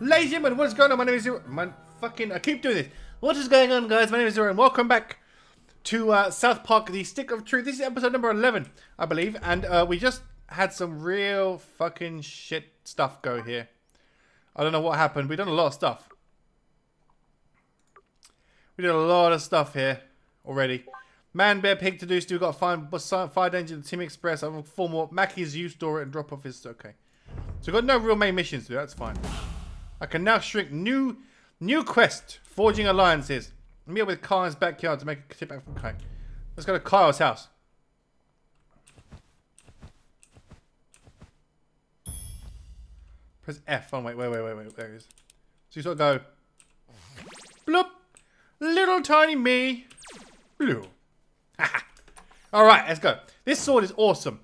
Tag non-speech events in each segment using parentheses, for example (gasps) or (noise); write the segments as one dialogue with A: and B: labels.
A: Ladies and gentlemen, what's going on? My name is Leeroy. Man, fucking, I keep doing this. What is going on, guys? My name is Leeroy, and welcome back to uh, South Park: The Stick of Truth. This is episode number eleven, I believe, and uh, we just had some real fucking shit stuff go here. I don't know what happened. We've done a lot of stuff. We did a lot of stuff here already. Man, Bear, Pig to do still got to find Fire Danger, the Team Express. I'm four more. Mackey's U store and drop off his. Okay. So we've got no real main missions to do. That's fine. I can now shrink new new quest, forging alliances. Meet up with Kyle's backyard to make a tip back from Kyle. Let's go to Kyle's house. Press F. Oh wait, wait, wait, wait, wait. There it is. So you sort of go bloop, little tiny me, blue. (laughs) All right, let's go. This sword is awesome.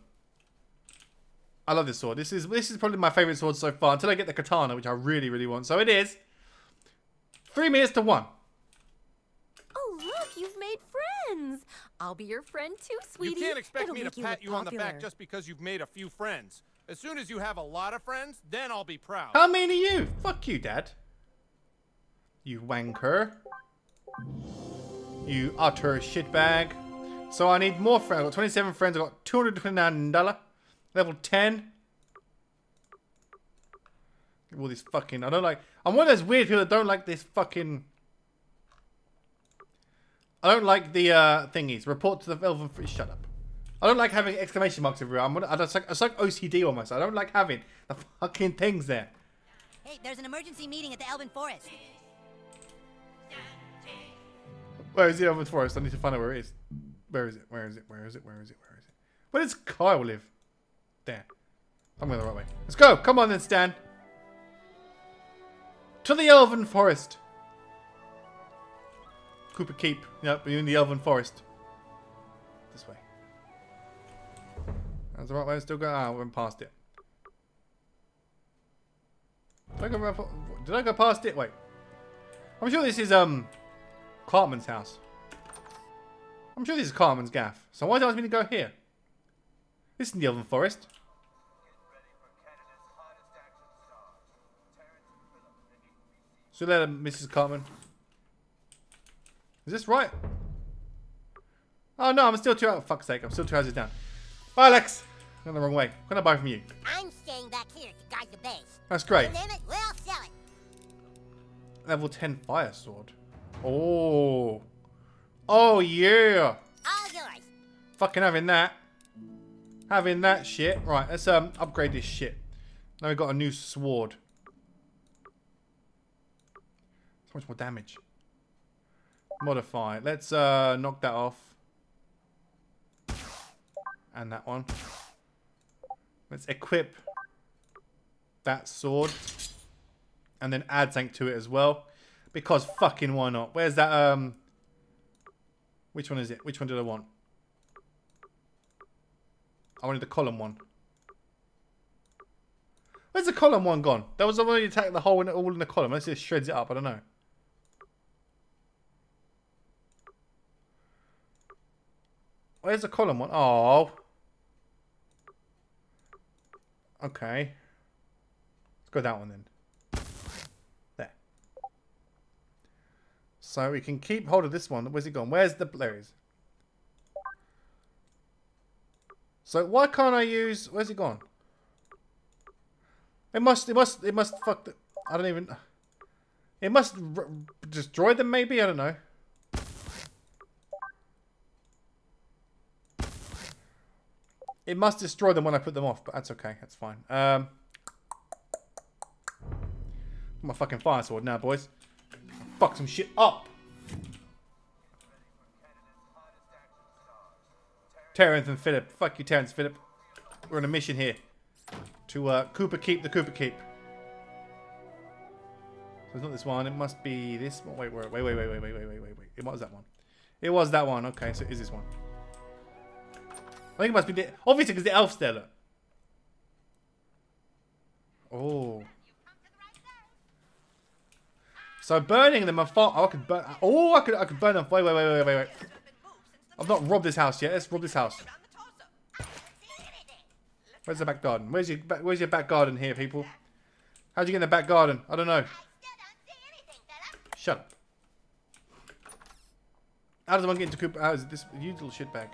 A: I love this sword. This is this is probably my favorite sword so far until I get the katana, which I really, really want. So it is three minutes to one.
B: Oh, look, you've made friends. I'll be your friend too, sweetie.
C: You can't expect
B: It'll
C: me to
B: you
C: pat
B: look
C: you on the back just because you've made a few friends. As soon as you have a lot of friends, then I'll be proud.
A: How many are you? Fuck you, Dad. You wanker. You utter shitbag. So I need more friends. I've got 27 friends. I've got $229. Level 10. All this fucking... I don't like... I'm one of those weird people that don't like this fucking... I don't like the uh, thingies. Report to the Elven... Shut up. I don't like having exclamation marks everywhere. I'm, I just like, it's like OCD almost. I don't like having the fucking things there.
D: Hey, there's an emergency meeting at the Elven Forest.
A: Where is the Elven Forest? I need to find out where it is. Where is it? Where is it? Where is it? Where is it? Where is it? Where does Kyle live? There. I'm going the right way. Let's go. Come on then, Stan. To the Elven Forest. Kupa Keep. Yep, we're in the Elven Forest. This way. That's the right way. Still going. Ah, we went past it. Did I go, did I go past it? Wait. I'm sure this is um Cartman's house. I'm sure this is Cartman's gaff. So why do I ask me to go here? This is the Elven Forest. So later, uh, Mrs. Cartman. Is this right? Oh no, I'm still two hours. Fuck's sake, I'm still two houses down. Bye, Alex. Going the wrong way. What can I buy from you?
D: I'm staying back here to guard the base.
A: That's great.
D: The limit, we'll sell it.
A: Level 10 fire sword. Oh. Oh yeah.
D: All yours.
A: Fucking having that. Having that shit. Right, let's um upgrade this shit. Now we've got a new sword. So much more damage. Modify. Let's uh knock that off. And that one. Let's equip that sword. And then add something to it as well. Because fucking why not? Where's that um which one is it? Which one did I want? I wanted the column one. Where's the column one gone? That was the one you attack the hole in all in the column. Unless it shreds it up. I don't know. Where's the column one? Oh. Okay. Let's go that one then. There. So we can keep hold of this one. Where's it gone? Where's the... There it is. So why can't I use... Where's it gone? It must... It must... It must... Fuck... The, I don't even... It must destroy them maybe? I don't know. It must destroy them when I put them off, but that's okay. That's fine. Um, my fucking fire sword now, boys. Fuck some shit up. Terrence and Philip. Fuck you, Terrence Philip. We're on a mission here. To uh, Kupa Keep the Kupa Keep. So it's not this one. It must be this one. Wait, wait, wait, wait, wait, wait, wait, wait, wait, wait. It was that one. It was that one. Okay, so it is this one. I think it must be the... Obviously, because the elf's there, look. Oh. So burning them are far... Oh, I could burn... Oh, I could, I could burn them. Wait, wait, wait, wait, wait, wait. I've not robbed this house yet. Let's rob this house. Where's the back garden? Where's your back, where's your back garden here, people? How'd you get in the back garden? I don't know. Shut up. How does one get into Kupa? How is this you little shitbag?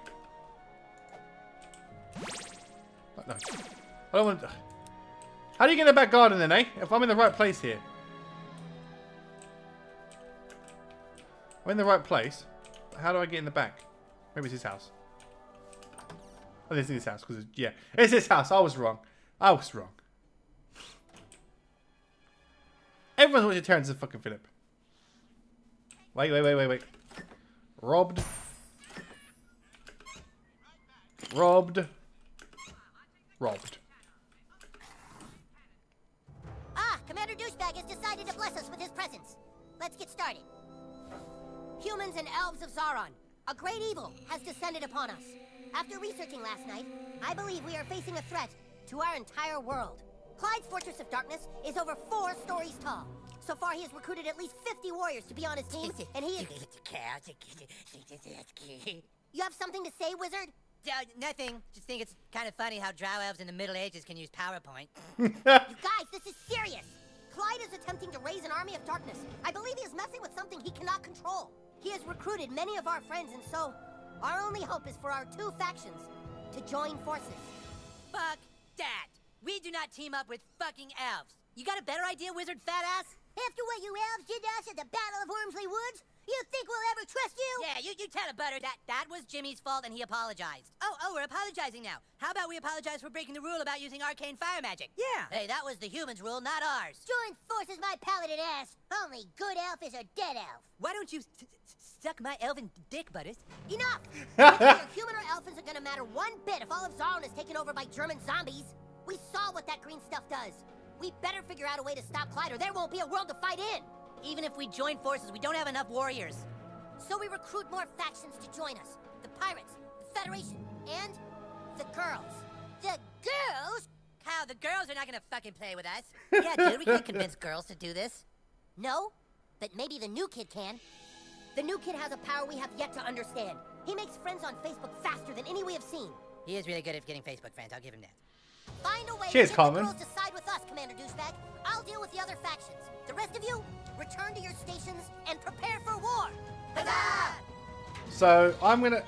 A: Oh, no. I don't want. to... How do you get in the back garden then, eh? If I'm in the right place here. I'm in the right place. How do I get in the back? Maybe it's his house. Oh, this is his house because yeah, it's his house. I was wrong. I was wrong. Everyone's watching Terrence and fucking Philip. Wait, wait, wait, wait, wait. Robbed. Robbed. Robbed.
D: Ah, Commander Douchebag has decided to bless us with his presence. Let's get started. Humans and elves of Zaron, a great evil has descended upon us. After researching last night, I believe we are facing a threat to our entire world. Clyde's Fortress of Darkness is over four stories tall. So far, he has recruited at least 50 warriors to be on his team, and he is... You have something to say, Wizard?
E: Uh, nothing. Just think it's kind of funny how drow elves in the Middle Ages can use PowerPoint. (laughs)
D: You guys, this is serious! Clyde is attempting to raise an army of darkness. I believe he is messing with something he cannot control. He has recruited many of our friends, and so our only hope is for our two factions to join forces.
E: Fuck that. We do not team up with fucking elves. You got a better idea, wizard fat ass?
D: After what you elves did to us at the Battle of Wormsley Woods, you think we'll ever trust you?
E: Yeah, you, you tell it, Butter. That that was Jimmy's fault and he apologized. Oh, oh, we're apologizing now. How about we apologize for breaking the rule about using arcane fire magic?
F: Yeah.
E: Hey, that was the humans' rule, not ours.
D: Join forces, my paladin ass. Only good elf is a dead elf.
E: Why don't you suck my elven dick, Butters?
D: Enough! (laughs) Whether human or elf isn't gonna matter one bit if all of Zaron is taken over by German zombies. We saw what that green stuff does. We better figure out a way to stop Clyde or there won't be a world to fight in.
E: Even if we join forces, we don't have enough warriors.
D: So we recruit more factions to join us. The Pirates, the Federation, and the girls. The girls?
E: Kyle, the girls are not gonna fucking play with us. (laughs) yeah, dude, we can't convince girls to do this.
D: No, but maybe the new kid can. The new kid has a power we have yet to understand. He makes friends on Facebook faster than any we have seen.
E: He is really good at getting Facebook friends, I'll give him that.
D: Find a way
A: Cheers,
D: to get
A: Carmen.
D: the girls to side with us, Commander Douchebag. I'll deal with the other factions. The rest of you, return to your stations and prepare for war. Huzzah!
A: So I'm gonna.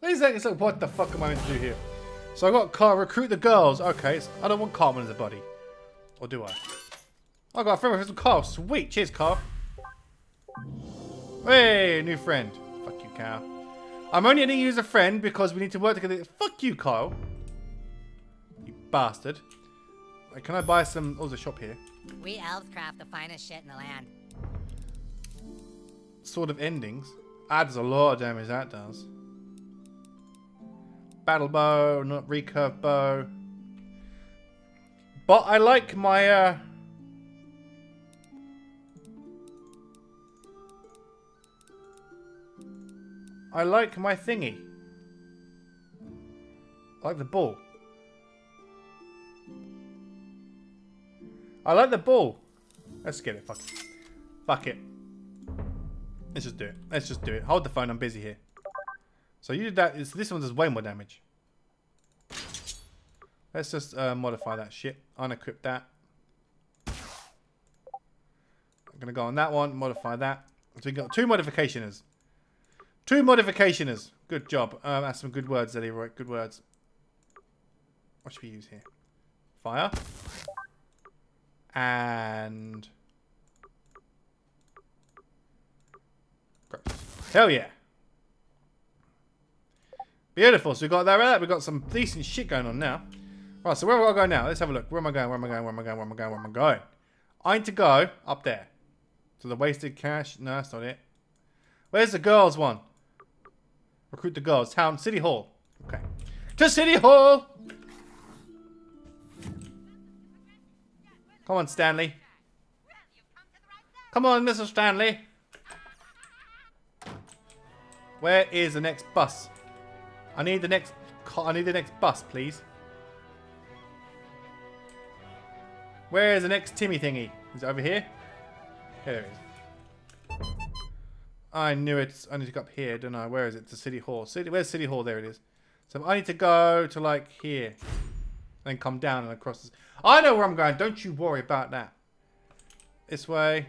A: These things. So what the fuck am I meant to do here? So I got Carl recruit the girls. Okay, I don't want Carmen as a buddy, or do I? I got a friend with some Carl. Sweet. Cheers, Carl. Hey, new friend. Fuck you, Carl. I'm only going to use a friend because we need to work together. Fuck you, Kyle. You bastard. Can I buy some? Oh, there's a shop here.
E: We elves craft the finest shit in the land.
A: sort of endings. Adds a lot of damage, that does. Battle bow, not recurve bow. But I like my, uh... I like my thingy. I like the ball. I like the ball. Let's get it, fuck it. Fuck it. Let's just do it. Let's just do it. Hold the phone. I'm busy here. So you did that. It's, this one does way more damage. Let's just uh, modify that shit. Unequip that. I'm gonna go on that one. Modify that. So we got two modificationers. Two modificationers. Good job. Um, that's some good words, Eddie. Right, good words. What should we use here? Fire. And. Hell yeah. Beautiful. So we got that. We got some decent shit going on now. Right, so where am I going now? Let's have a look. Where am I going? Where am I going? Where am I going? Where am I going? Where am I going? I need to go up there. To the wasted cash. No, that's not it. Where's the girls one? Recruit the girls. Town City Hall. Okay. To City Hall! Come on, Stanley. Come on, Mr. Stanley. Where is the next bus? I need the next. I need the next bus, please. Where is the next Timmy thingy? Is it over here? Here it is. I knew it. I need to go up here, don't I? Where is it? To City Hall. City. Where's City Hall? There it is. So I need to go to like here. Then come down and across. This. I know where I'm going. Don't you worry about that. This way.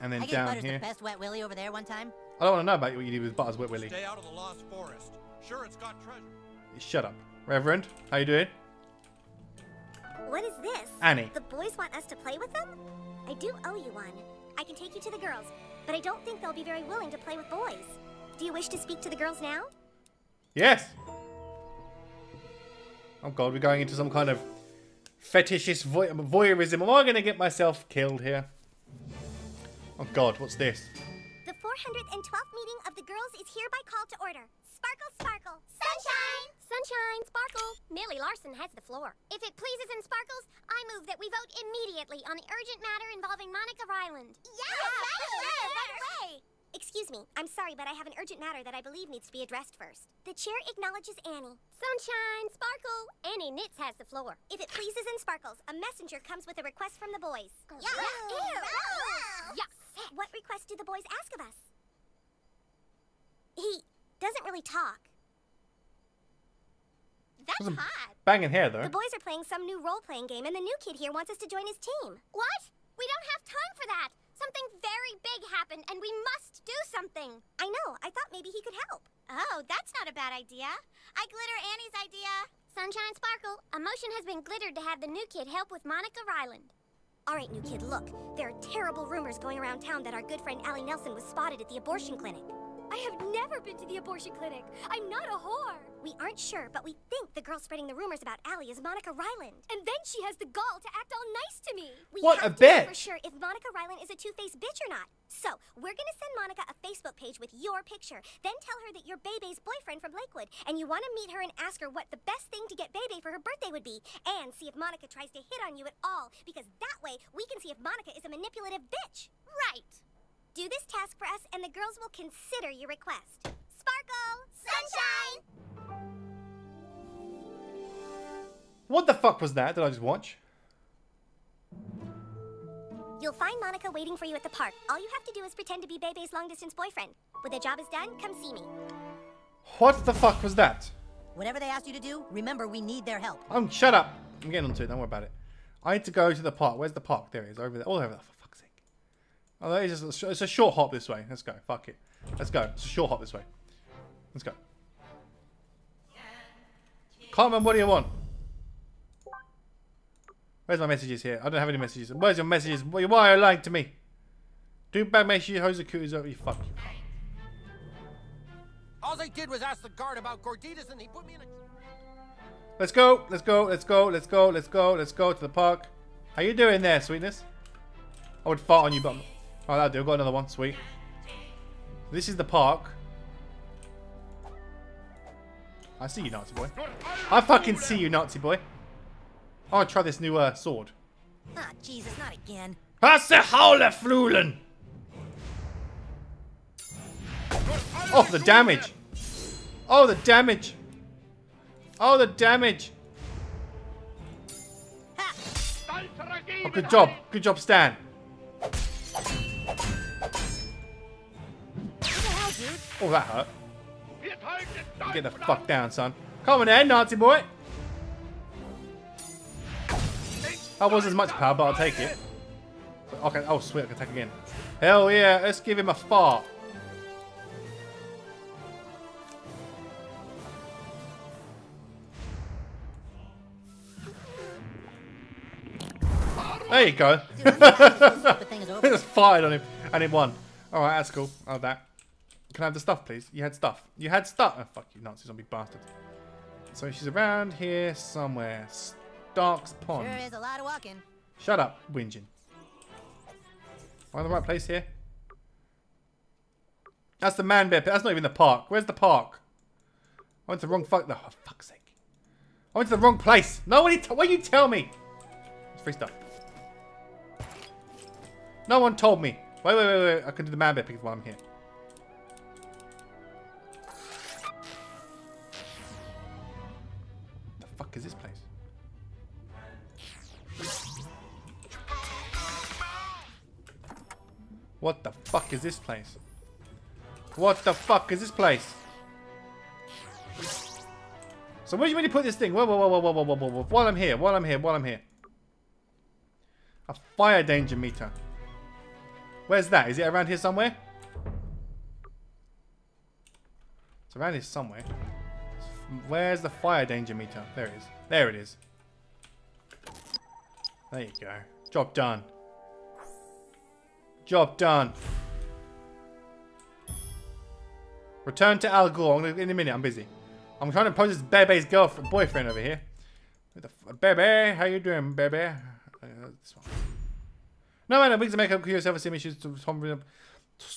A: And then
E: I
A: down
E: Butters
A: here.
E: the best wet willy over there one time.
A: I don't want to know about what you did with Butters Wet Willy.
C: Stay out of the Lost Forest. Sure, it's got treasure.
A: Shut up. Reverend, how you doing?
F: What is this?
A: Annie.
F: The boys want us to play with them? I do owe you one. I can take you to the girls, but I don't think they'll be very willing to play with boys. Do you wish to speak to the girls now?
A: Yes. Oh god, we're going into some kind of fetishist voy voyeurism. Am I going to get myself killed here? Oh god, what's this?
F: The 412th meeting of the girls is hereby called to order. Sparkle, sparkle. Sunshine!
B: Sunshine, Sparkle. Millie Larson has the floor.
F: If it pleases and sparkles, I move that we vote immediately on the urgent matter involving Monica Ryland. Yes! right away! Right away! Excuse me, I'm sorry, but I have an urgent matter that I believe needs to be addressed first. The chair acknowledges Annie.
B: Sunshine, Sparkle. Annie Knitts has the floor.
F: If it pleases and sparkles, a messenger comes with a request from the boys.
B: Yeah.
F: Ew.
B: Yuck.
F: What request do the boys ask of us? He doesn't really talk.
B: That's
A: Some
B: hot.
A: banging hair though.
F: The boys are playing some new role-playing game, and the new kid here wants us to join his team.
B: What? We don't have time for that. Something very big happened, and we must do something.
F: I know. I thought maybe he could help.
B: Oh, that's not a bad idea. I glitter Annie's idea. Sunshine Sparkle, a motion has been glittered to have the new kid help with Monica Ryland.
F: All right, new kid, look. There are terrible rumors going around town that our good friend Allie Nelson was spotted at the abortion clinic.
B: I have never been to the abortion clinic. I'm not a whore.
F: We aren't sure, but we think the girl spreading the rumors about Allie is Monica Ryland.
B: And then she has the gall to act all nice to me.
F: We
A: What
F: have
A: a
F: to know for sure if Monica Ryland is a two-faced bitch or not. So, we're gonna send Monica a Facebook page with your picture. Then tell her that you're Bebe's boyfriend from Lakewood, and you want to meet her and ask her what the best thing to get Bebe for her birthday would be, and see if Monica tries to hit on you at all, because that way we can see if Monica is a manipulative bitch.
B: Right.
F: Do this task for us, and the girls will consider your request. Sparkle! Sunshine!
A: What the fuck was that? Did I just watch?
F: You'll find Monica waiting for you at the park. All you have to do is pretend to be Bebe's long-distance boyfriend. When the job is done, come see me.
A: What the fuck was that?
E: Whatever they asked you to do, remember we need their help.
A: Um, shut up. I'm getting onto it. Don't worry about it. I need to go to the park. Where's the park? There it is. Over there. All over there. For fuck's sake. Oh, that is just, it's a short hop this way. Let's go. Fuck it. Let's go. It's a short hop this way. Let's go. Carmen, what do you want? Where's my messages here? I don't have any messages. Where's your messages? Why are you lying to me? Do bad messages. Hosaku is over. You fuck you.
C: All they did was ask the guard about Gorditas and he put me in a...
A: Let's go. Let's go. Let's go. Let's go. Let's go. Let's go to the park. How you doing there, sweetness? I would fart on you, but. Oh, that'll do. Got another one. Sweet. This is the park. I see you, Nazi boy. I fucking see you, Nazi boy. I'll try this new uh, sword.
E: Ah, Jesus, not again.
A: That's the Howler Flulen. Oh, the damage. Oh, the damage. Oh, the damage. Oh, good job. Good job, Stan. Oh, that hurt. Get the fuck down, son. Come on then, Nazi boy. That was as much power, but I'll take it. Okay, oh sweet, I can attack again. Hell yeah, let's give him a fart. There you go. (laughs)
E: Dude, this stupid thing is over. (laughs)
A: Just fired on him and it won. Alright, that's cool. I have that. Can I have the stuff, please? You had stuff. You had stuff. Oh, fuck you, Nazi zombie bastard. So she's around here somewhere. Stark's Pond.
E: Sure is a lot of walking.
A: Shut up, whinging. Am I in the right place here? That's the man bear pit. That's not even the park. Where's the park? I went to the wrong fuck. Oh, fuck's sake. I went to the wrong place. Nobody. T- what you tell me? It's free stuff. No one told me. Wait, wait, wait, wait. I can do the man bear pick while I'm here. fuck is this place? What the fuck is this place? What the fuck is this place? So where do you really put this thing? Whoa, whoa, whoa, whoa, whoa, whoa, whoa, whoa. While I'm here, while I'm here, while I'm here. A fire danger meter. Where's that? Is it around here somewhere? It's around here somewhere. Where's the fire danger meter? There it is. There it is. There you go. Job done. Job done. Return to Al Gore. In a minute. I'm busy. I'm trying to pose this Bebe's girlfriend, boyfriend over here. Bebe, how you doing, Bebe? Uh, this one. No, man, I'm to make up for yourself some issues to Tom.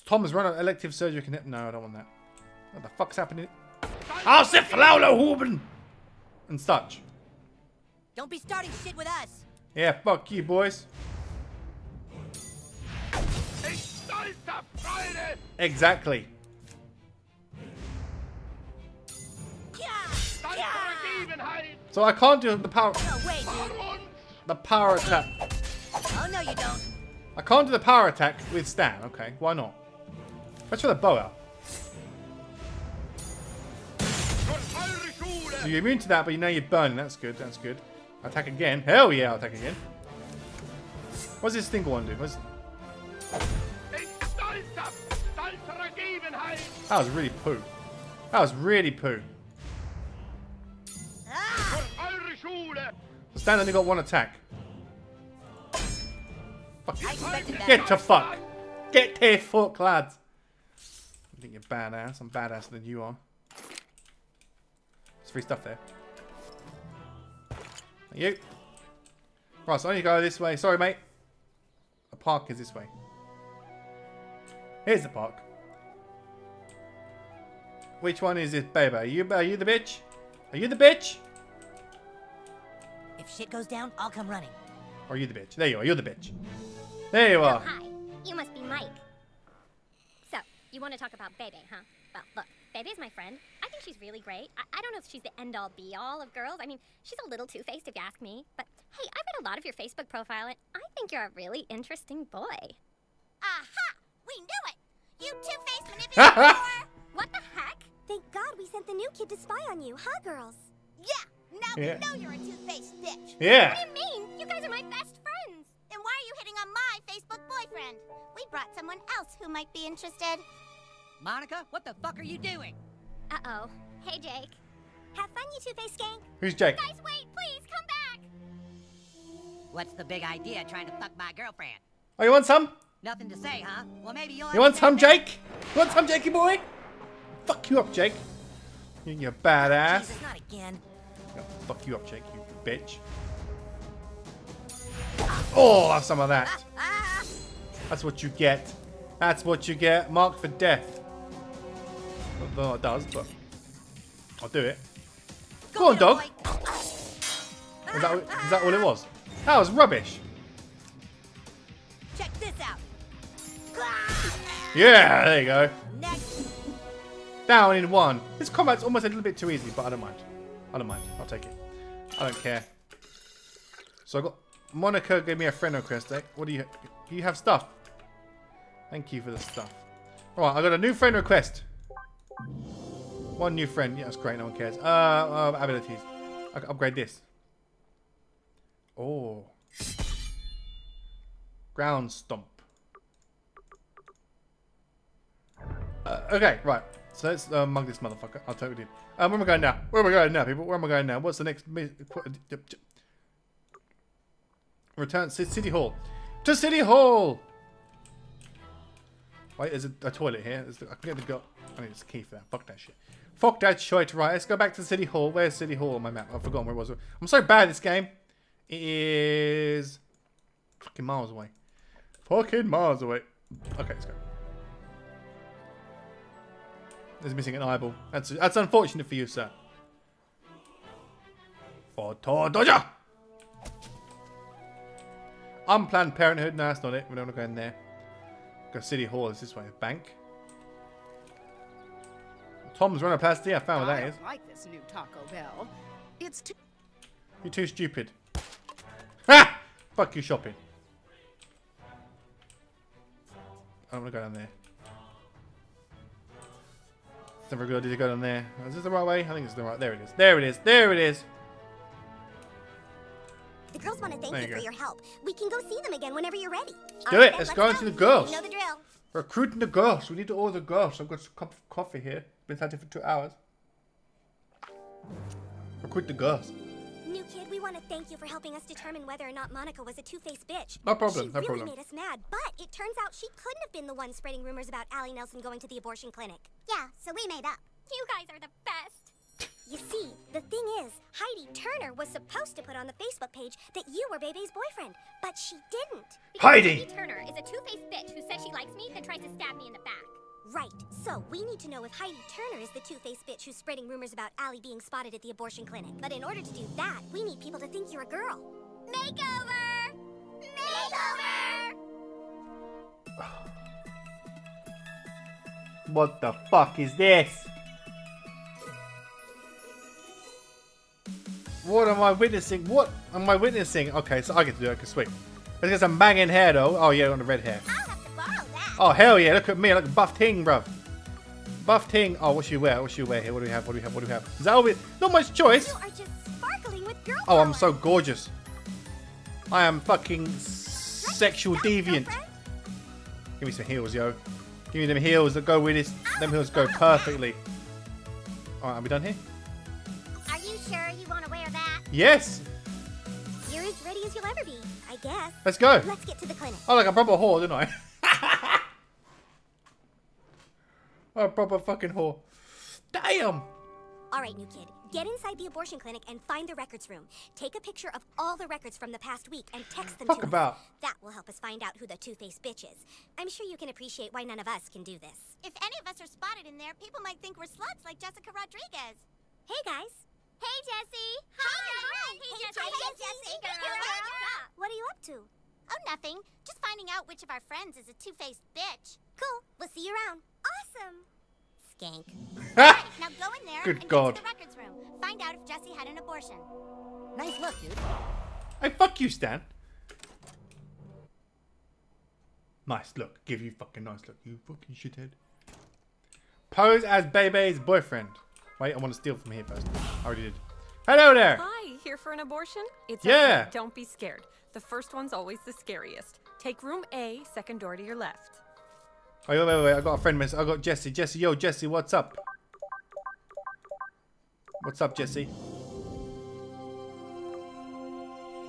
A: Tom's run an elective surgery. No, I don't want that. What the fuck's happening? I'll sit Flaulo Huben and such.
E: Don't be starting shit with us.
A: Yeah, fuck you, boys. Exactly. So I can't do the power,
E: No
A: the power attack.
E: Oh, no, you don't.
A: I can't do the power attack with Stan. Okay, why not? Let's try the bow out. So you're immune to that, but you know you're burning. That's good. That's good. Attack again. Hell yeah, I'll attack again. What's this single one do? What's... That was really poo. That was really poo. Stan only got one attack. Fuck you.
E: I.
A: Get to fuck. Get to fuck, lads. I think you're badass. I'm badasser than you are. Free stuff there. Thank you. Right, so I need to go this way. Sorry, mate. The park is this way. Here's the park. Which one is it, baby? Are you, are you the bitch? Are you the bitch?
E: If shit goes down, I'll come running.
A: Or are you the bitch? There you are. You're the bitch. There you oh, are.
F: Hi, you must be Mike. So, you want to talk about Bebe, huh? Well, look, Bebe's my friend. I think she's really great. I, I don't know if she's the end all be all of girls. I mean, she's a little two faced if you ask me. But hey, I read a lot of your Facebook profile, and I think you're a really interesting boy.
B: Aha! We knew it! You two-faced manipulator! (laughs)
F: What the heck? Thank God we sent the new kid to spy on you, huh, girls?
B: yeah! Now
A: Yeah.
B: we know you're a two-faced bitch!
A: Yeah.
F: What do you mean? You guys are my best friends.
B: Then why are you hitting on my Facebook boyfriend? We brought someone else who might be interested.
E: Monica, what the fuck are you doing?
F: Uh oh. Hey, Jake. Have fun, you two faced skank.
A: Who's Jake?
F: Guys, wait, please come back.
E: What's the big idea trying to fuck my girlfriend?
A: Oh, you want some?
E: Nothing to say, huh? Well, maybe you'll
A: You want some,
E: understand
A: Jake? You want some, Jakey boy? Fuck you up, Jake. You, you
E: that.
A: badass.
E: Jesus, not again.
A: Yeah, Fuck you up, Jake, you bitch. Oh, I have some of that.
E: Ah!
A: That's what you get. That's what you get. Marked for death. That it does, but I'll do it. Go on, dog. Is that, is that all it was? That was rubbish.
E: Check this out.
A: Yeah, there you go.
E: Next.
A: Down in one. This combat's almost a little bit too easy, but I don't mind. I don't mind. I'll take it. I don't care. So I got Monica gave me a friend request. Eh? What do you? Do you have stuff? Thank you for the stuff. All right, I got a new friend request. One new friend. Yeah, that's great. No one cares. Uh, uh abilities. I can upgrade this. Oh. Ground stomp. Uh, okay, right. So let's uh, mug this motherfucker. I'll totally. Um, where am I going now? Where am I going now, people? Where am I going now? What's the next? Return to City Hall. To City Hall. Wait, there's a, a toilet here. The, I can get the go. I need a key for that. Fuck that shit. Fuck that shit. Right, let's go back to City Hall. Where's City Hall on my map? I've forgotten where it was. I'm so bad at this game. It is fucking miles away. Fucking miles away. Okay, let's go. There's missing an eyeball. That's that's unfortunate for you, sir. Photo Dodger! Unplanned Parenthood. No, that's not it. We don't want to go in there. Go City Hall. Is this way? Bank. Tom's running past here. I found what
G: I
A: that is.
G: like this new Taco Bell. It's too
A: You're too stupid. Ha! Fuck you shopping. I don't want to go down there. It's never a good idea to go down there. Is this the right way? I think it's the right. There it is. There it is. There it is.
F: The girls want to thank
A: There
F: you,
A: you
F: for
A: go.
F: your help. We can go see them again whenever you're ready.
A: do
F: All
A: it.
F: then,
A: Let's go into the girls.
F: You
A: girls.
F: know the drill.
A: Recruiting the girls. We need to order the girls. I've got a cup of coffee here. Been sat here for two hours. Recruit the girls.
F: New kid, we want to thank you for helping us determine whether or not Monica was a two-faced bitch.
A: No problem,
F: She
A: no
F: really
A: problem.
F: made us mad, but it turns out she couldn't have been the one spreading rumors about Allie Nelson going to the abortion clinic.
B: Yeah, so we made up. You guys are the best.
F: You see, the thing is, Heidi Turner was supposed to put on the Facebook page that you were Bebe's boyfriend, but she didn't.
A: Heidi!
B: Turner is a two-faced bitch who says she likes me, then tries to stab me in the back.
F: Right. So we need to know if Heidi Turner is the two-faced bitch who's spreading rumors about Allie being spotted at the abortion clinic. But in order to do that, we need people to think you're a girl.
B: Makeover! Makeover!
A: What the fuck is this? What am I witnessing? What am I witnessing? Okay, so I get to do it. Okay, sweet. Let's get some banging hair though. Oh yeah, on the red hair.
B: I'll have to borrow that.
A: Oh hell yeah! Look at me, look buff ting, bruv. Buff ting. Oh, what should you wear? What should you wear here? What do we have? What do we have? What do we have? Is that all we? Not much choice.
F: You are just sparkling with girl
A: Oh, I'm so gorgeous. I am fucking sexual deviant. Give me some heels, yo. Give me them heels that go with this. Them heels go perfectly. Alright, are we done here? Yes!
F: You're as ready as you'll ever be, I guess.
A: Let's go!
F: Let's get to the clinic.
A: Oh, like a proper whore, didn't I? (laughs) oh, a proper fucking whore. Damn!
F: All right, new kid. Get inside the abortion clinic and find the records room. Take a picture of all the records from the past week and text them
A: Fuck
F: to
A: about.
F: us. That will help us find out who the two-faced bitch is. I'm sure you can appreciate why none of us can do this.
B: If any of us are spotted in there, people might think we're sluts like Jessica Rodriguez.
F: Hey, guys.
B: Hey, Jessie. Hi. Hey,
F: up to?
B: Oh, nothing. Just finding out which of our friends is a two-faced bitch.
F: Cool. We'll see you around. Awesome.
B: Skank. (laughs)
A: Ha!
B: Now go in there
A: Good
B: and
A: God.
B: get to the records room. Find out if Jessie had an abortion.
D: Nice look, dude.
A: Hey, fuck you, Stan. Nice look. Give you fucking nice look. You fucking shithead. Pose as Bebe's boyfriend. Wait, I want to steal from here first. I already did. Hello there.
H: Hi, here for an abortion? It's
A: Yeah.
H: okay. Don't be scared. The first one's always the scariest. Take room A, second door to your left.
A: Oh, wait, wait, wait. I got a friend miss. I got Jesse. Jesse, yo, Jesse, what's up? What's up, Jesse?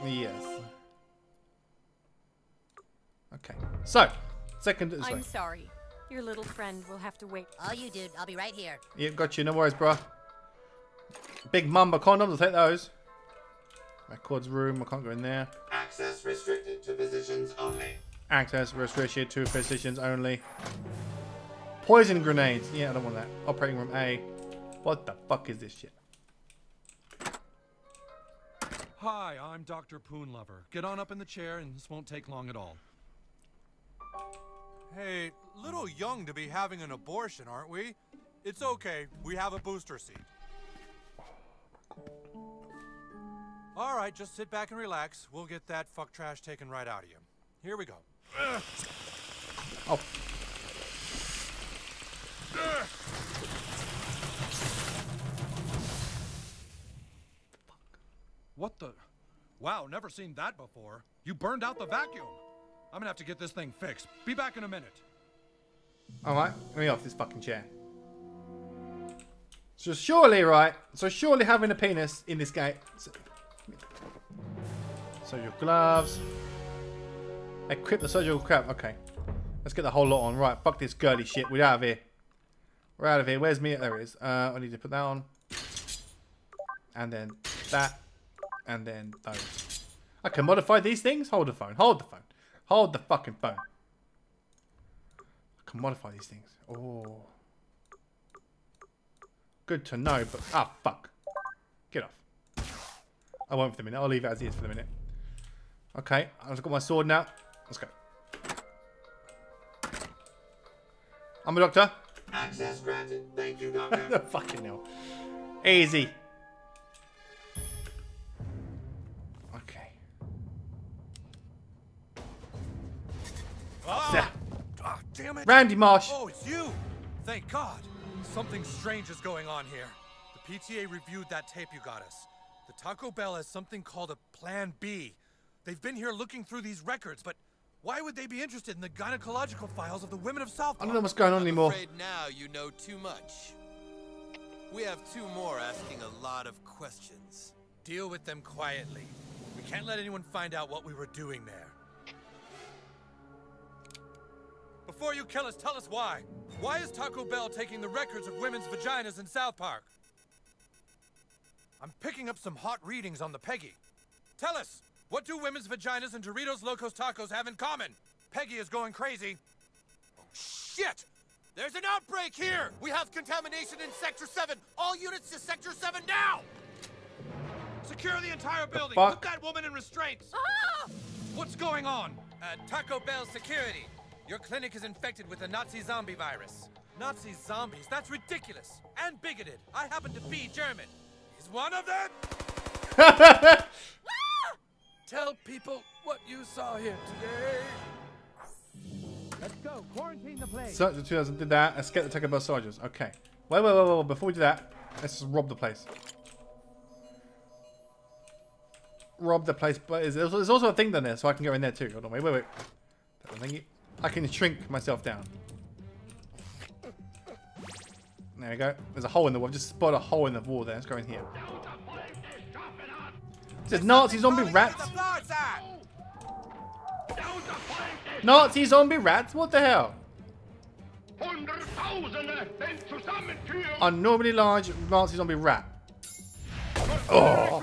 A: Yes. Okay. So, second. Sorry.
H: I'm sorry. Your little friend will have to wait.
D: Oh, you, dude. I'll be right here.
A: Yeah, got you. No worries, bro. Big Mamba condoms. I'll take those. Records room. I can't go in there.
I: Access restricted to physicians only.
A: Access restricted to physicians only. Poison grenades. Yeah, I don't want that. Operating room A. What the fuck is this shit?
J: Hi, I'm Dr. Poonlover. Get on up in the chair, and this won't take long at all.
C: Hey, little young to be having an abortion, aren't we? It's okay. We have a booster seat. All right, just sit back and relax. We'll get that fuck trash taken right out of you. Here we go.
A: Oh,
J: What the? Wow, never seen that before. You burned out the vacuum. I'm gonna have to get this thing fixed. Be back in a minute.
A: alright. Let me off this fucking chair. So surely, right? So surely having a penis in this game. Your gloves. Equip the surgical crap. Okay. Let's get the whole lot on. Right, fuck this girly shit. We're out of here. We're out of here. Where's me? There it is. Uh, I need to put that on. And then that. And then those. I can modify these things? Hold the phone. Hold the phone. Hold the fucking phone. I can modify these things. Oh. Good to know, but... Ah, fuck. Get off. I won't for the minute. I'll leave it as is for the minute. Okay, I've got my sword now. Let's go. I'm a doctor.
I: Access granted. Thank you, Doctor. (laughs)
A: Fucking hell. Easy. Okay.
C: Ah!
A: Yeah.
C: Ah, damn it!
A: Randy Marsh.
C: Oh, it's you! Thank God. Something strange is going on here. The PTA reviewed that tape you got us. The Taco Bell has something called a Plan B. They've been here looking through these records, but why would they be interested in the gynecological files of the women of South Park?
A: I don't know what's going on anymore.
K: afraid now you know too much. We have two more asking a lot of questions.
C: Deal with them quietly. We can't let anyone find out what we were doing there. Before you kill us, tell us why. Why is Taco Bell taking the records of women's vaginas in South Park? I'm picking up some hot readings on the Peggy. Tell us, what do women's vaginas and Doritos Locos Tacos have in common? Peggy is going crazy. Oh, shit!
K: There's an outbreak here! We have contamination in Sector 7! All units to Sector 7 now!
C: Secure the entire building!
A: fuck?
C: Put that woman in restraints! Ah! What's going on? Uh, Taco Bell security. Your clinic is infected with the Nazi zombie virus. Nazi zombies? That's ridiculous! And bigoted. I happen to be German. He's one of them! (laughs) Tell people what you saw here today. Let's go. Quarantine the place.
A: Search the 2000 did that. Escape the Taco Bell soldiers. Okay. Wait, wait, wait, wait, wait. Before we do that, let's just rob the place. Rob the place, but there's there's also a thing down there, so I can go in there too. Hold on, wait, wait, wait. That thingy. I can shrink myself down. There we go. There's a hole in the wall. Just spot a hole in the wall there. Let's go in here. Says Nazi zombie rats. Nazi zombie rats? What the hell? Unnormally large Nazi zombie rat. Oh.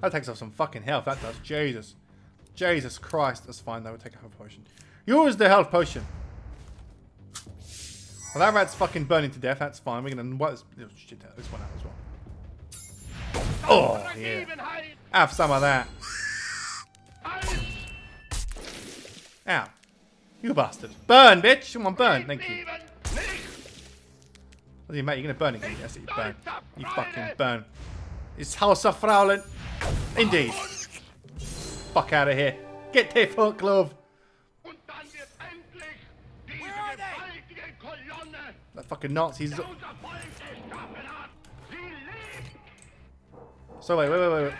A: That takes off some fucking health. That does. Jesus. Jesus Christ. That's fine. That would take a health potion. Use the health potion. Well, that rat's fucking burning to death. That's fine. We're gonna wipe this, oh, shit, this one out as well. Oh, oh yeah. Have some of that. Ow. You bastard. Burn, bitch. Come on, burn. Thank you. What you, mate? You're gonna burn again. Yes, you burn. You fucking burn. It's House of Fraulein. Indeed. Fuck out of here. Get the fuck, love. Fucking Nazis. So wait, wait, wait, wait.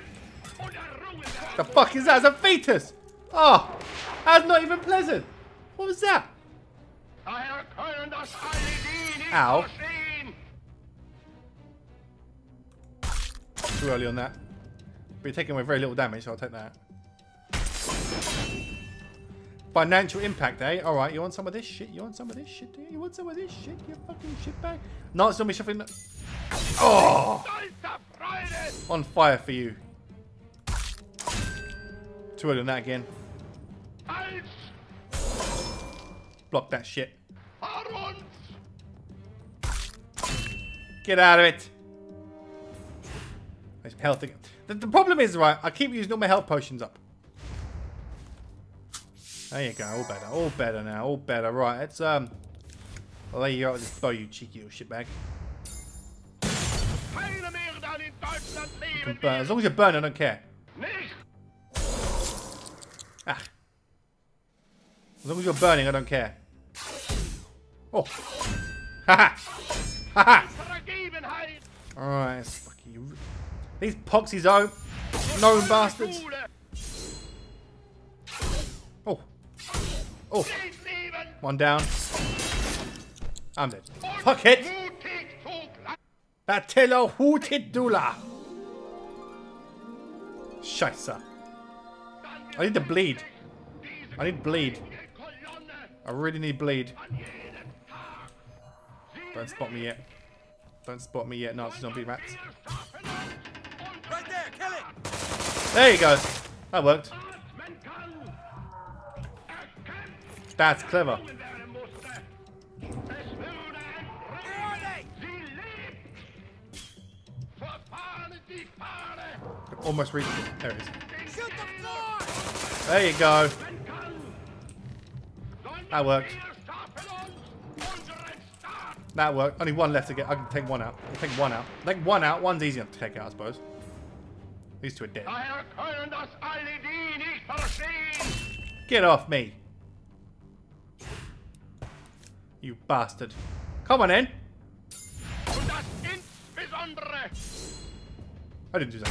A: The fuck is that? It's a fetus! Oh! That's not even pleasant! What was that? Ow. Too early on that. You're taking away very little damage, so I'll take that. Financial impact, eh? Alright, you want some of this shit? You want some of this shit? Do you? you want some of this shit? You fucking shit bag. No, it's not me shuffling. Oh! On fire for you. On that again. Block that shit. Get out of it. Health again. The, the problem is, right, I keep using all my health potions up. There you go, all better, all better now, all better. Right, let's um, I'll lay you out with this bow, you cheeky little shitbag. Burn. As long as you burn, I don't care. Ah. As long as you're burning, I don't care. Oh. Haha. Haha. Alright, fucking. These poxies are known bastards. Oh. One down. I'm dead. Fuck it! Batella Hootit Dula! Scheisse. I need to bleed. I need bleed. I really need bleed. Don't spot me yet. Don't spot me yet, Nazi zombie rats.
C: Right there, kill it!
A: There you go. That worked. That's clever. Almost reached it. There it is.
C: Shoot the floor!
A: There you go. That worked. That worked. Only one left to get. I can take one out. I'll take one out. Take one out. One's easy enough to take out, I suppose. These two are dead. Get off me. You bastard. Come on in. I didn't do that.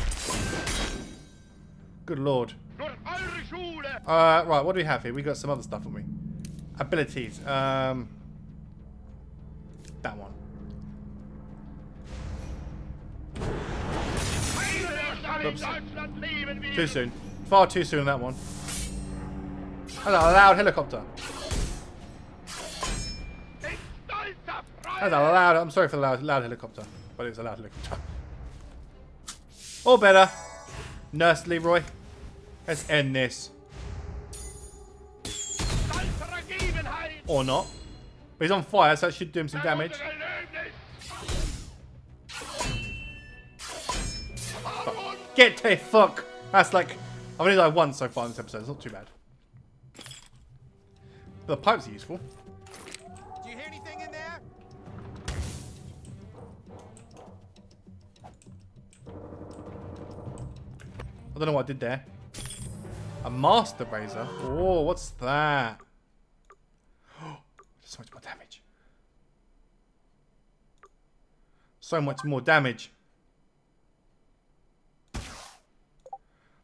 A: Good lord. Uh, right, what do we have here? We got some other stuff, haven't we? Abilities. Um, that one. Oops. Too soon. Far too soon that one. That's a loud helicopter. That's a loud. I'm sorry for the loud, loud helicopter, but it's a loud helicopter. Or better. Nurse Leeroy. Let's end this. Or not. But he's on fire, so that should do him some damage. Get to fuck! That's like... I've only died once so far in this episode. It's not too bad. The pipes are useful. I don't know what I did there. A master razor. Oh, what's that? (gasps) so much more damage. So much more damage.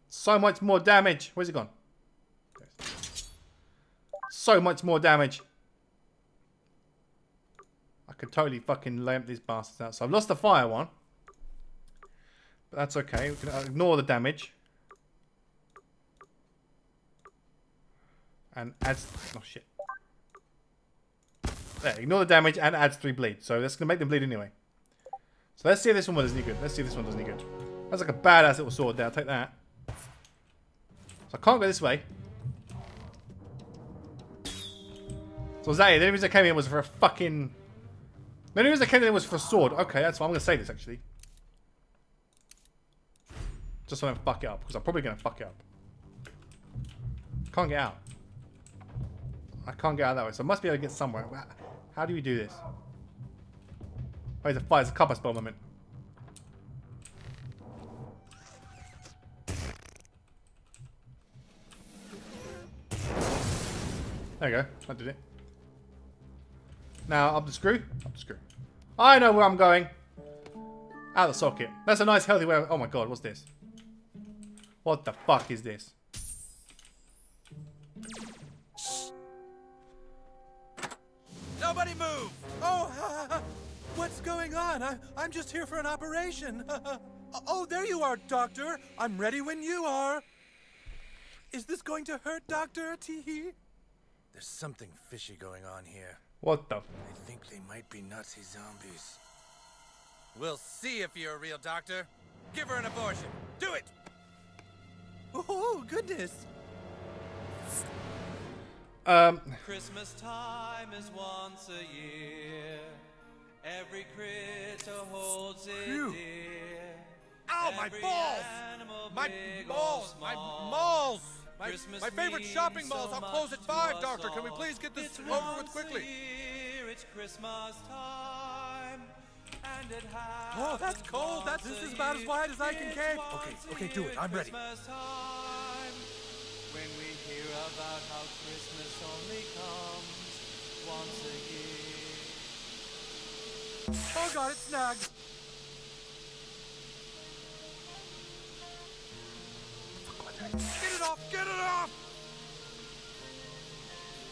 A: So much more damage. Where's it gone? So much more damage. I could totally fucking lamp these bastards out. So I've lost the fire one. But that's okay. We can ignore the damage. And adds... Oh, shit. There, ignore the damage and adds 3 bleed. So that's going to make them bleed anyway. So let's see if this one does any good. Let's see if this one does any good. That's like a badass little sword there. I'll take that. So I can't go this way. So Zay, the only reason I came here was for a fucking... The only reason I came here was for a sword. Okay, that's why I'm going to say this, actually. Just so I don't fuck it up. Because I'm probably going to fuck it up. Can't get out. I can't get out of that way. So I must be able to get somewhere. How do we do this? Oh, it's a fire. It's a copper spell moment. There you go. I did it. Now, up the screw. Up the screw. I know where I'm going. Out of the socket. That's a nice healthy way. Oh my god, what's this? What the fuck is this?
C: Nobody move!
J: Oh, (laughs) what's going on? I, I'm just here for an operation. (laughs) oh, there you are, Doctor. I'm ready when you are. Is this going to hurt, Doctor? (laughs) Teehee?
C: There's something fishy going on here.
A: What the?
C: I think they might be Nazi zombies. We'll see if you're a real doctor. Give her an abortion. Do it!
J: Oh, goodness.
A: Um.
L: Christmas time is once a year. Every critter holds it
J: Phew.
L: dear.
C: Ow, my balls! My balls! My
L: small.
C: malls! My,
L: Christmas
C: my favorite shopping malls.
L: so
C: I'll close at five,
L: us
C: Doctor. Can we please get this
L: It's
C: over with
L: once a
C: quickly?
L: year, it's Christmas time. And it
J: Oh, that's cold. That's
L: once
J: this is about as wide as I can
L: It's
J: cape.
L: once
J: Okay, okay, do it. I'm ready.
L: Christmas time. When we hear about how Christmas only comes once a year.
J: Oh, God, it's snagged.
C: Get it off! Get it off!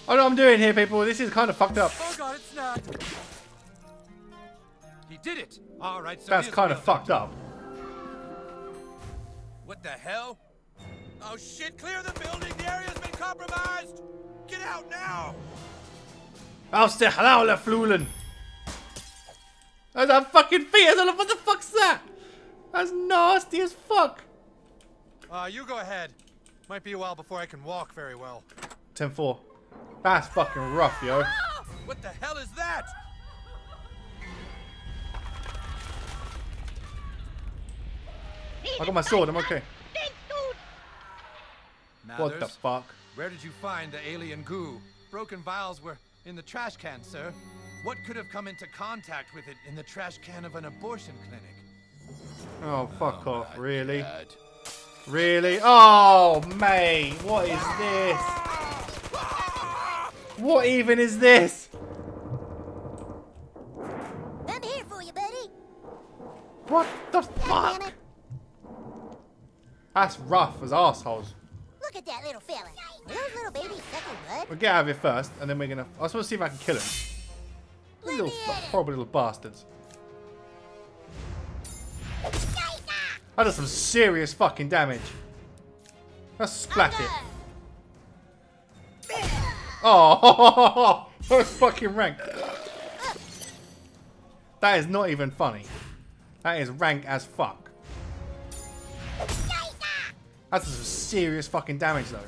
A: I know what I'm doing here, people. This is kind of fucked up.
J: Oh, God, it's snagged.
C: He did it! All right, so
A: That's kind of fucked up.
C: What the hell? Oh shit, clear the building! The area's been compromised! Get out now!
A: Aus der Halle Flulen. That's a fucking feet. I don't know what the fuck's that. That's nasty as fuck.
J: Uh, you go ahead. Might be a while before I can walk very well.
A: 10-4. That's fucking rough, yo. (laughs)
C: What the hell is that?
A: I got my sword. I'm okay. What the fuck?
J: Where did you find the alien goo? Broken vials were in the trash can, sir. What could have come into contact with it in the trash can of an abortion clinic?
A: Oh, fuck oh, off. Really? Really? Oh, mate. What is this? What even is this?
D: I'm here for you, buddy.
A: What the
D: God
A: fuck?
D: damn it.
A: That's rough as assholes.
D: Look at that little fella. Are those little babies sucking blood?
A: We'll get out of here first, and then we're gonna. I just want to see if I can kill him. Little
D: me
A: fu-
D: at it.
A: horrible little bastards. That does some serious fucking damage. Let's splat it. Oh, (laughs) that's fucking rank. That is not even funny. That is rank as fuck. That's some serious fucking damage though.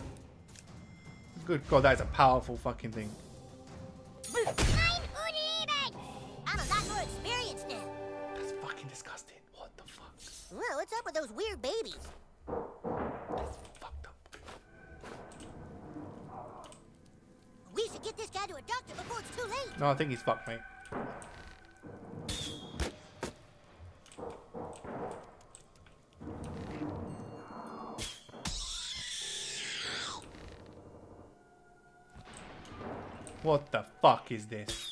A: Good god, that is a powerful fucking thing.
D: Well, what's up with those weird babies?
A: That's fucked up.
D: We should get this guy to a doctor before it's too late.
A: No, I think he's fucked, mate. What the fuck is this?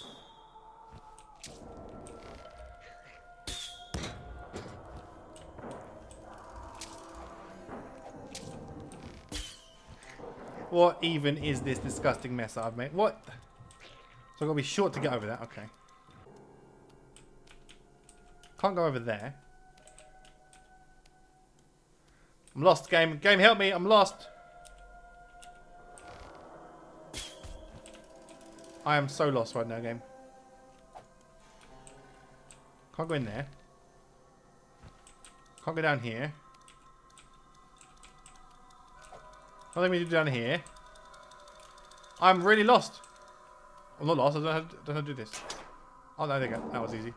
A: What even is this disgusting mess I've made? What? So I've got to be short to get over that. Okay. Can't go over there. I'm lost, game. Game, help me. I'm lost. I am so lost right now, game. Can't go in there. Can't go down here. Nothing we do down here. I'm really lost. I'm not lost. I don't have, to, don't know how to do this. Oh, no, there you go. That was easy.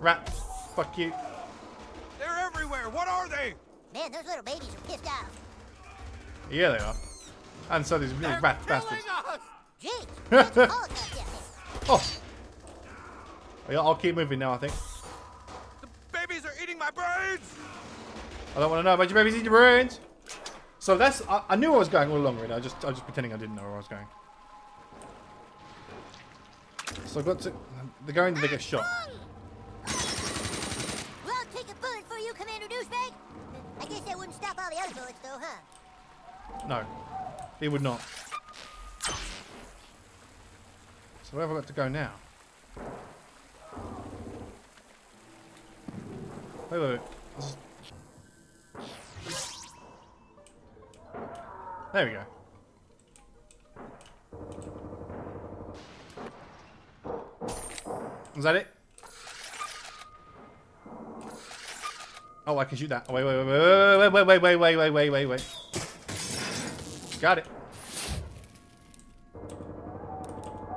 A: Rat. Fuck you.
C: They're everywhere. What are they?
D: Man, those little babies are pissed off.
A: Yeah, they are. And so these little rat bastards.
C: us.
D: Jeez, (laughs) that's a Holocaust down there.
A: Oh. Yeah, I'll keep moving now, I think.
C: The babies are eating my brains.
A: I don't want to know about your babies eating your brains. So that's I, I knew I was going all along really. I just I was just pretending I didn't know where I was going. So I got to they're going to get shot.
D: Well, take a bullet for you, Commander Douchebag. I guess that wouldn't stop all the other bullets, though, huh?
A: No. They would not. So where have I got to go now? Wait, wait, There we go. Is that it? Oh, I can shoot that. Oh, wait, wait, wait, wait, wait, wait, wait, wait, wait, wait, wait. Got it.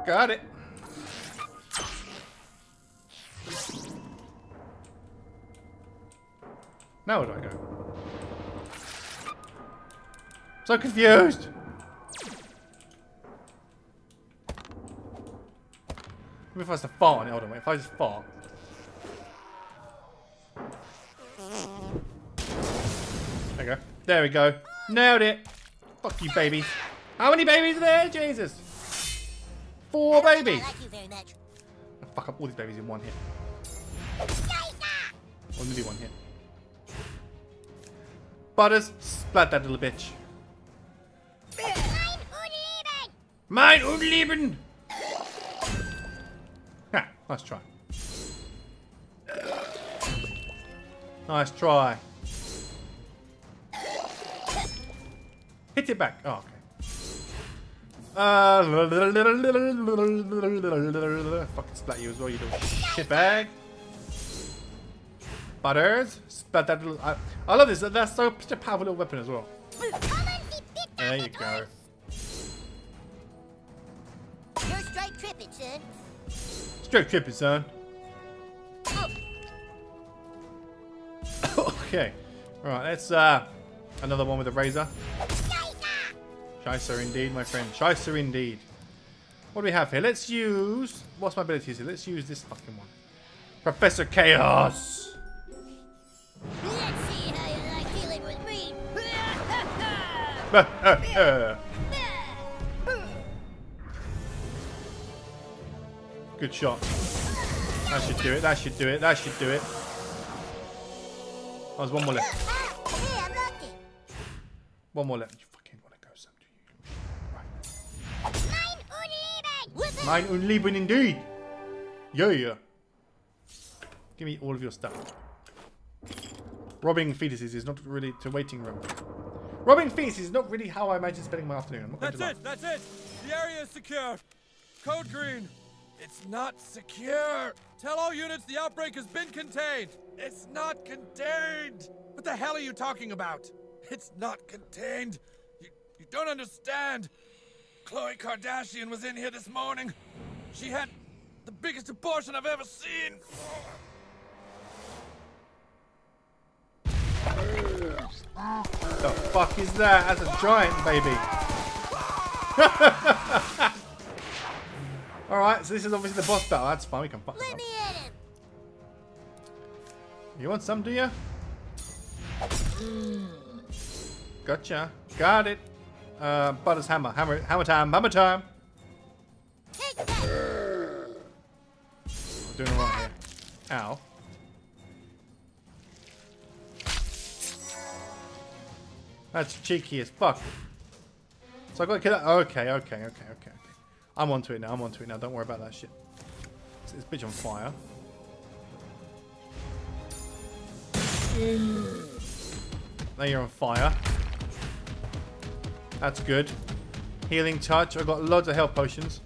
A: Got it. Now where do I go? So confused. What if I was to fart on it? Hold on, wait. If I just fart. There we go. There we go. Nailed it. Fuck you, babies. How many babies are there? Jesus. Four babies.
D: I like you very much.
A: Fuck up all these babies in one hit. Or nearly one hit. Butters, splat that little bitch. Mein Unleben! Ha, nice try. Nice try. Hit it back. Oh, okay. Uh, fucking splat you as well, you little shitbag. Butters, splat that little. I, I love this. That's so such a powerful little weapon as well. There you go.
D: Straight tripping, son.
A: Straight tripping, son. okay. Alright, let's uh another one with a razor. Shicer indeed, my friend. Shicer indeed. What do we have here? Let's use what's my abilities here? Let's use this fucking one. Professor Chaos!
D: Let's see how you like dealing with me. (laughs) (laughs)
A: Good shot. That should do it. That should do it. That should do it. Oh, there's one more left.
D: Hey, I'm lucky.
A: One more left. You fucking want to go some, do you?
D: With
A: Mein Unlieben indeed. Yeah, yeah. Give me all of your stuff. Robbing fetuses is not really to waiting room. Robbing fetuses is not really how I imagine spending my afternoon. I'm not
C: That's it, that's it. The area is secure. Code green. It's not secure. Tell all units the outbreak has been contained. It's not contained. What the hell are you talking about? It's not contained. You, you don't understand. Khloe Kardashian was in here this morning. She had the biggest abortion I've ever seen.
A: The fuck is that? That's a giant baby. (laughs) (laughs) Alright, so this is obviously the boss battle. That's fine, we can fuck
D: Let me at him.
A: You want some, do you? Gotcha. Got it. Uh, Butter's hammer. Hammer, hammer time. Hammer time.
D: Take that.
A: I'm doing alright here. Ow. That's cheeky as fuck. So I gotta kill it. Okay, okay, okay, okay, okay. I'm onto it now. I'm onto it now. Don't worry about that shit. This bitch on fire. Now you're on fire. That's good. Healing touch. I've got loads of health potions.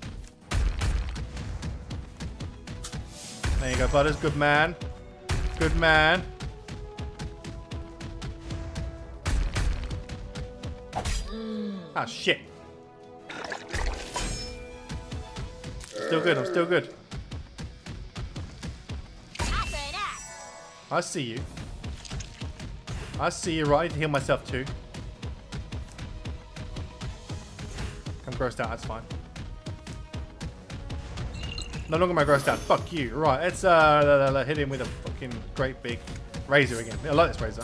A: There you go, Butters. Good man. Good man. Ah, shit. Still good. I'm still good. I see you. I see you. Right, I heal myself too. I'm grossed out. That's fine. No longer I grossed out. Fuck you. Right, let's uh, hit him with a fucking great big razor again. I like this razor.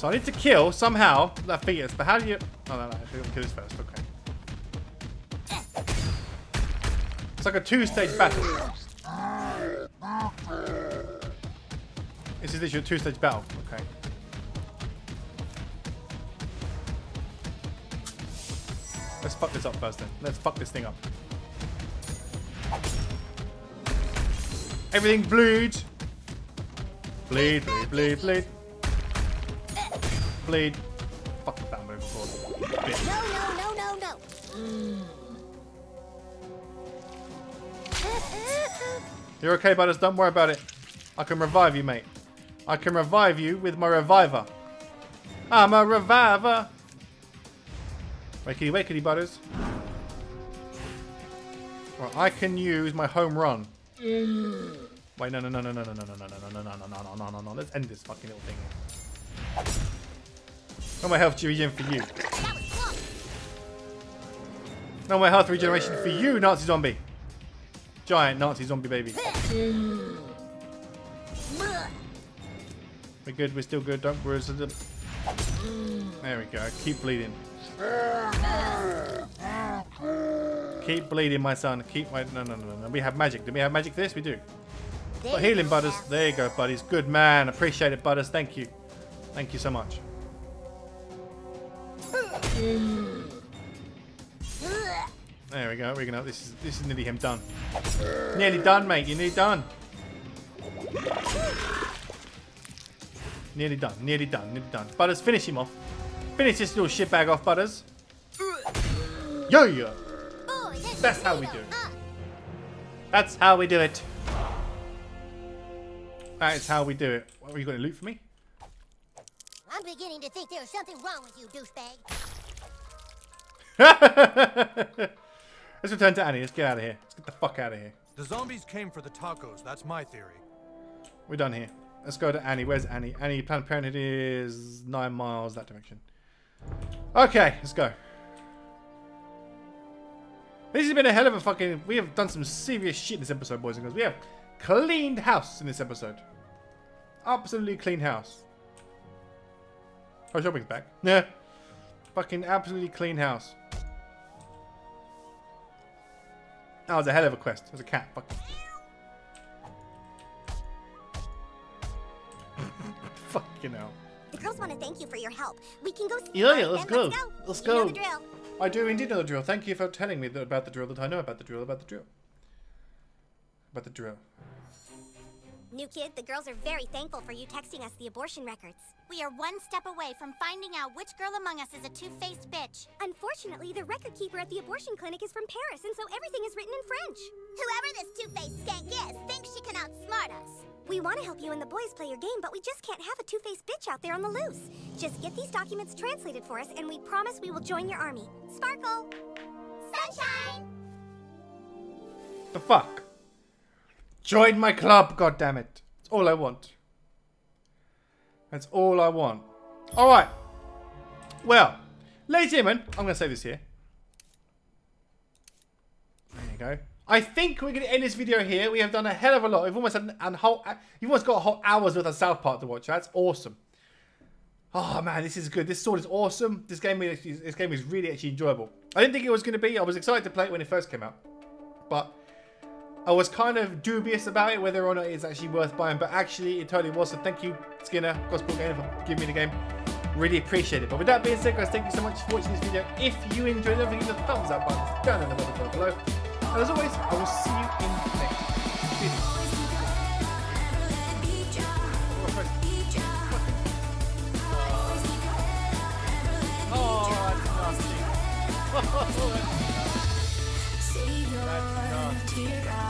A: So I need to kill somehow that fetus. But how do you? Oh no, no. Should kill this first. Okay. It's like a two-stage battle. This is literally a two-stage battle. Okay. Let's fuck this up first then. Let's fuck this thing up. Everything. Bleed, bleed, bleed, bleed. Bleed. Fuck that move forward. Bitch.
D: No, no, no, no, no.
A: You're okay, Butters. Don't worry about it. I can revive you, mate. I can revive you with my reviver. I'm a reviver. Wakey, wakey, Butters. Right, I can use my home run. Wait, no, no, no, no, no, no, no, no, no, no, no, no, no, no, no, no, no, no. Let's end this fucking little thing No more health regen for you. No more health regeneration for you, Nazi zombie. Giant Nazi zombie baby. We're good, we're still good, don't worry. There we go, keep bleeding. Keep bleeding, my son. Keep wait, no, no, no, no. We have magic. Do we have magic this? We do. But healing, Butters. There you go, buddies. Good man. Appreciate it, Butters. Thank you. Thank you so much. There we go. We're gonna. This is this is nearly him done. Nearly done, mate. You're nearly done. Nearly done. Nearly done. Nearly done. Butters, finish him off. Finish this little shitbag off, Butters. Yo yo. That's how we do it. That's how we do it. That is how we do it. What, are you going to loot for me?
D: I'm beginning to think there's something wrong with you, douchebag. (laughs)
A: Let's return to Annie. Let's get out of here. Let's get the fuck out of here.
C: The zombies came for the tacos. That's my theory.
A: We're done here. Let's go to Annie. Where's Annie? Annie, Planned Parenthood is nine miles that direction. Okay, let's go. This has been a hell of a fucking... We have done some serious shit in this episode, boys and girls. We have cleaned house in this episode. Absolutely clean house. Oh, shopping's back. Yeah. (laughs) Fucking absolutely clean house. That was a hell of a quest. It was a cat. Fuck. (laughs) Fucking hell.
F: The girls want to thank you for your help. We can go. see
A: Yeah, yeah, let's go.
F: Let's go.
A: Let's
F: You
A: go.
F: know the drill.
A: I do indeed know the drill. Thank you for telling me about the drill that I know about the drill about the drill. About the drill.
F: New kid, the girls are very thankful for you texting us the abortion records.
B: We are one step away from finding out which girl among us is a two-faced bitch.
F: Unfortunately, the record keeper at the abortion clinic is from Paris, and so everything is written in French.
B: Whoever this two-faced skank is thinks she can outsmart us.
F: We want to help you and the boys play your game, but we just can't have a two-faced bitch out there on the loose. Just get these documents translated for us, and we promise we will join your army. Sparkle!
B: Sunshine!
A: The fuck? Join my club, God damn it! That's all I want. That's all I want. Alright. Well, ladies and gentlemen, I'm going to say this here. There you go. I think we're going to end this video here. We have done a hell of a lot. We've almost had an, whole, you've almost got a whole hours worth of South Park to watch. That's awesome. Oh man, this is good. This sword is awesome. This game is this game is really actually enjoyable. I didn't think it was going to be. I was excited to play it when it first came out, but I was kind of dubious about it whether or not it's actually worth buying. But actually, it totally was. So thank you, Skinner, Gosport Gamer, for giving me the game. Really appreciate it. But with that being said, guys, thank you so much for watching this video. If you enjoyed it, to hit the thumbs up button down in the bottom below. And as always, I will see you in the next video.
M: Savior, teardrop.